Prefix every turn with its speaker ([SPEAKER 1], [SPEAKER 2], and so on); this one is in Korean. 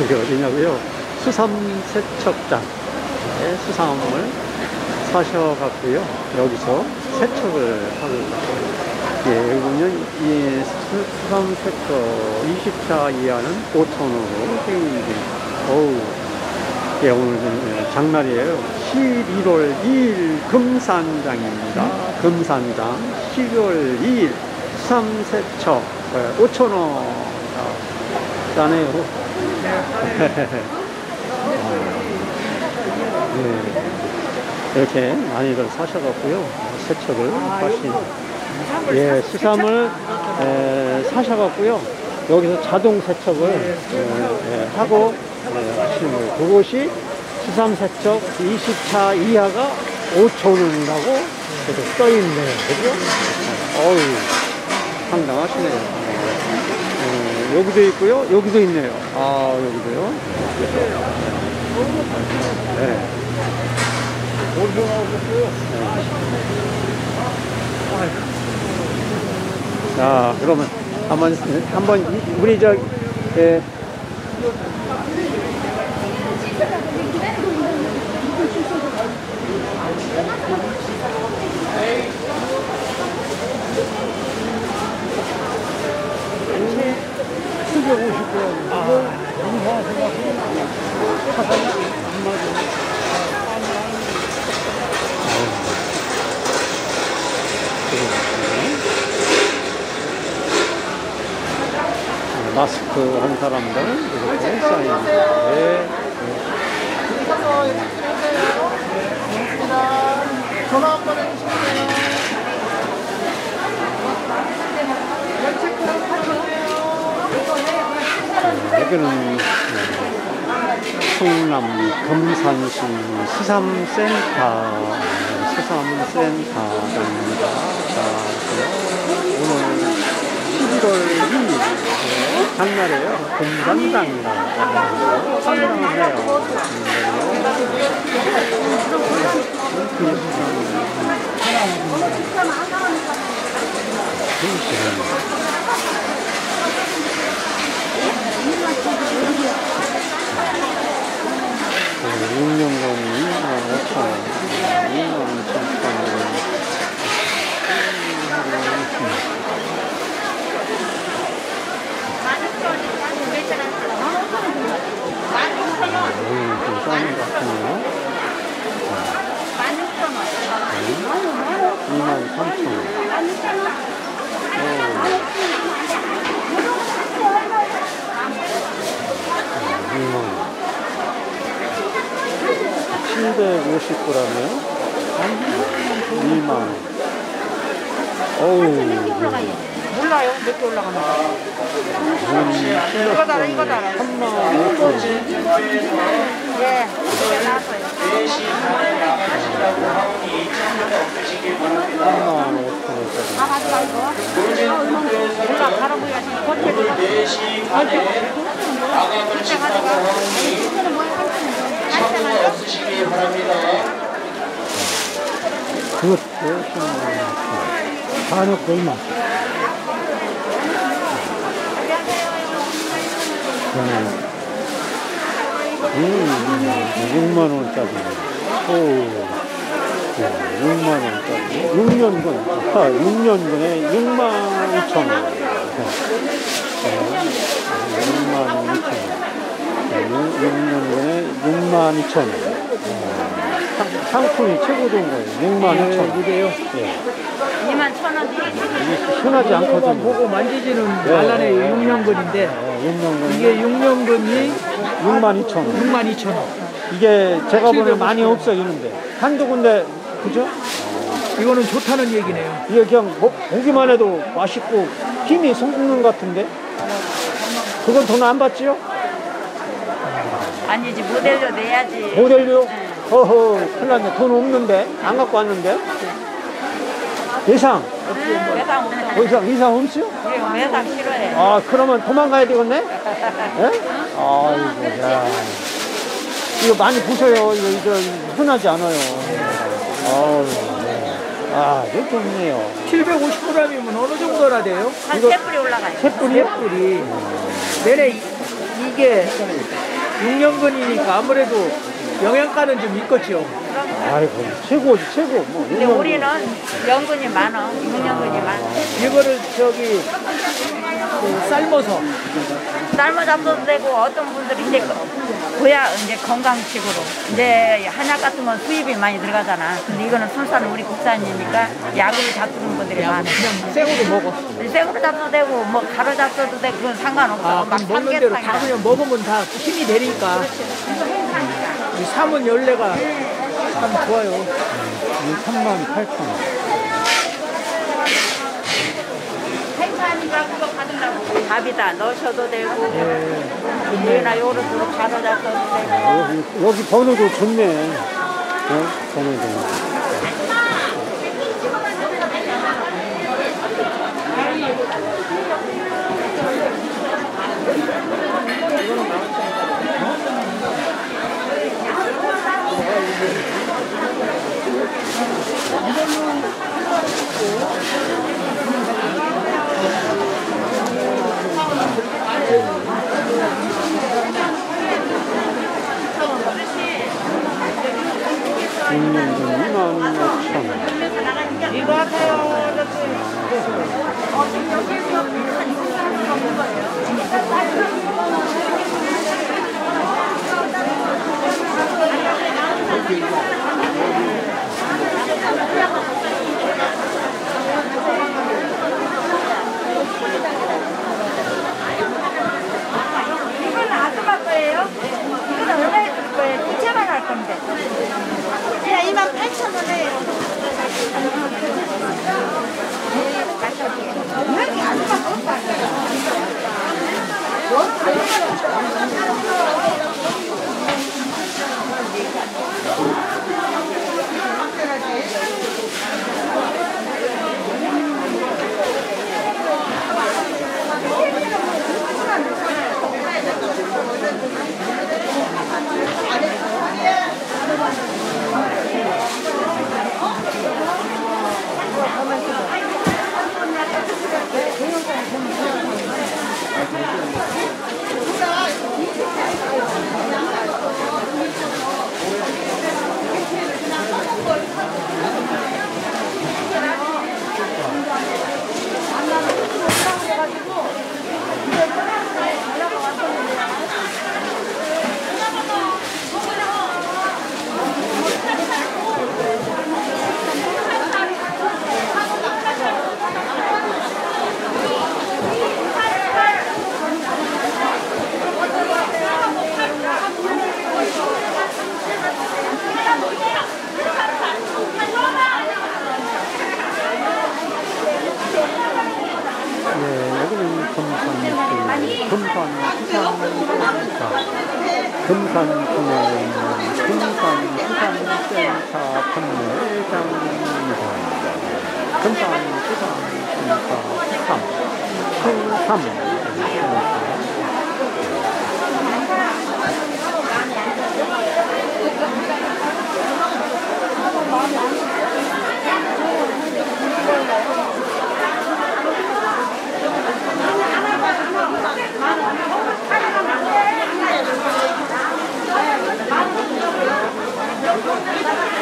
[SPEAKER 1] 여기 어디냐고요? 수삼세척장. 네, 수삼을 사셔갖고요. 여기서 세척을 하고. 예, 여기는 이 수- 수삼세척 20차 이하는 5,000원으로 되어 있는 어우, 예, 오늘 장날이에요. 11월 2일 금산장입니다. 금산장 12월 2일 수삼세척 5,000원. 싸네요. 네. 이렇게 많이들 사셔갖고요. 세척을 하신. 예, 수삼을 에, 사셔갖고요. 여기서 자동 세척을 에, 에, 하고 에, 하시는 거예요. 그것이 수삼 세척 20차 이하가 5,000원이라고 이렇게 써있네요. 그죠? 어우, 상당하시네요. 에, 여기도 있고요. 여기도 있네요. 아, 여기도요. 네. 자, 그러면 한번 한번 이- 우리 저 예, 마스크 한 사람들 이렇게 사인입니다. 네.
[SPEAKER 2] 전화 한 번 해주시면 돼요.
[SPEAKER 1] 여기는 네, 충남 금산시 수삼센터 수삼센터입니다. 자, 오늘 11월 2일 장날이에요. 금산당이라 상당해요. 네, 6년간이 2만 5천 원, 2만 7천 원. 음, 좀 싸는 것 같네요. 2만 3천 원. 오, 2만 원. 750g이요? 2만 원. 어우,
[SPEAKER 2] 몰라요. 몇 개 올라가나.
[SPEAKER 1] 이거 달아, 이거 달아. 3만 5천 원.
[SPEAKER 2] 예. 나왔어요.
[SPEAKER 1] 3만 5천 원짜리.
[SPEAKER 2] 다 가져가 이거. 몰라. 할아버지가 지금 들어. 겉에 겉에 가져가. 이거는 뭐야? 한잔
[SPEAKER 1] 그것도 10만 원. 다넣 고 얼마? 음, 6만 원짜리. 오, 6만 원짜리. 6년근. 아, 6년근에 6만 2천 원. 네. 6만 2천 원. 6년근에 6만 2천 원. 어, 상- 상품이 최고 좋은 거예요. 6만 2천 원. 이게요? 예.
[SPEAKER 2] 2만 천 원이.
[SPEAKER 1] 이게 흔하지 않거든요.
[SPEAKER 3] 보고 만지지는
[SPEAKER 1] 네.
[SPEAKER 3] 말란의 6년근인데
[SPEAKER 1] 네, 6년근.
[SPEAKER 3] 이게 6년근이
[SPEAKER 1] 6만 2천 원.
[SPEAKER 3] 6만 2천 원.
[SPEAKER 1] 이게 제가 보기엔 많이 없어 있는데 한두 군데 그죠?
[SPEAKER 3] 이거는 좋다는 얘기네요.
[SPEAKER 1] 이게 그냥 먹, 보기만 해도 맛있고 힘이 솟는 것 같은데 그건 돈 안 받지요?
[SPEAKER 2] 아니지 모델로 내야지.
[SPEAKER 1] 모델료? 허허 큰일 났네 돈 없는데 안 갖고 왔는데 예상
[SPEAKER 2] 매상 없어.
[SPEAKER 1] 예상 예상 없지요?
[SPEAKER 2] 우리 매상 싫어해.
[SPEAKER 1] 아 그러면 도망가야 되겠네? 예? 아이고 야 이거 많이 보세요 이거, 이거 흔하지 않아요 아유 네. 아, 이거 좋네요.
[SPEAKER 3] 750g이면 어느 정도나 돼요?
[SPEAKER 2] 한
[SPEAKER 3] 이거
[SPEAKER 2] 세 뿌리 올라가요.
[SPEAKER 3] 셋뿌리 셋뿌리 내내 이- 이게 6년근이니까 아무래도 영양가는 좀 있겠죠
[SPEAKER 1] 아이고, 최고지, 최고. 뭐,
[SPEAKER 2] 근데
[SPEAKER 1] 이거는
[SPEAKER 2] 우리는 연근이 많아. 육년근이 많아.
[SPEAKER 3] 이거를 저기 그 삶아서
[SPEAKER 2] 삶아 잡숴도 되고 어떤 분들이 이제 고야 이제 건강식으로 이제 한약 같은 건 수입이 많이 들어가잖아. 근데 이거는 술산 우리 국산이니까 약으로 잡수는 분들이 많아.
[SPEAKER 3] 생으로 먹어
[SPEAKER 2] 생으로 잡숴도 되고 뭐 가루 잡숴도 되고 그건 상관없어.
[SPEAKER 3] 아,
[SPEAKER 2] 막
[SPEAKER 3] 먹는 대로 다
[SPEAKER 2] 삼계탕이나.
[SPEAKER 3] 그냥 먹으면 다 힘이 되니까 이 삼은 열매가 참 좋아요.
[SPEAKER 1] 이 3만 8천 원.
[SPEAKER 2] 생산이가 그거 받으려고 밥이다 넣으셔도 되고
[SPEAKER 3] 예.
[SPEAKER 2] 얘나 요릇으로 가루 잡숴도 되고
[SPEAKER 1] 여기, 여기 번호도 좋네. 어? 번호도.
[SPEAKER 2] よろしくお願
[SPEAKER 1] いします。 금산, 그, 금산 수산 센터. 금산 군에 있는 금산 수산 센터 판매장입니다. 금산 수산 센터 수삼, 수삼, Gracias.